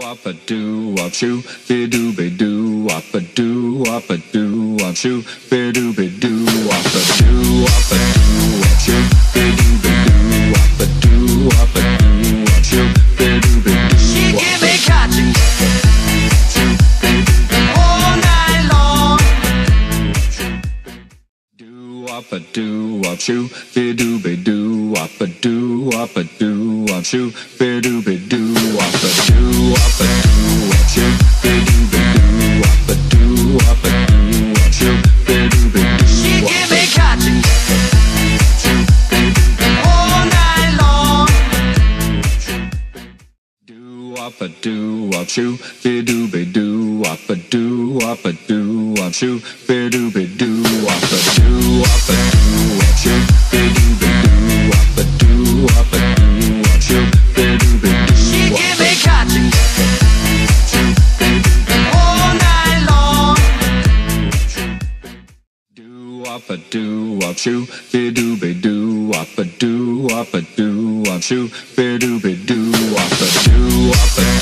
wop a doo wop shoo, be doo be doo wop a doo wop a doo wop shoo, be doo be doo wop a doo wop a doo wop shoo, be doo be doo wop a doo wop a doo wop shoo, be doo be doo. She give me catching. Doo wop a doo wop shoo, be doo be wop a wop shoo, be doo be doo wop a doo wop a doo wop shoo, be doo be doo wop a doo wop a doo wop shoo, be doo be doo. She give me catching all night long. Doo wop a doo wop shoo, be doo be doo wop a doo wop a doo wop shoo, be doo be doo wop a doo wop a wop a doo wop shoo, be doo be doo wop a doo wop a doo wop shoo, be doo be doo wop a doo wop a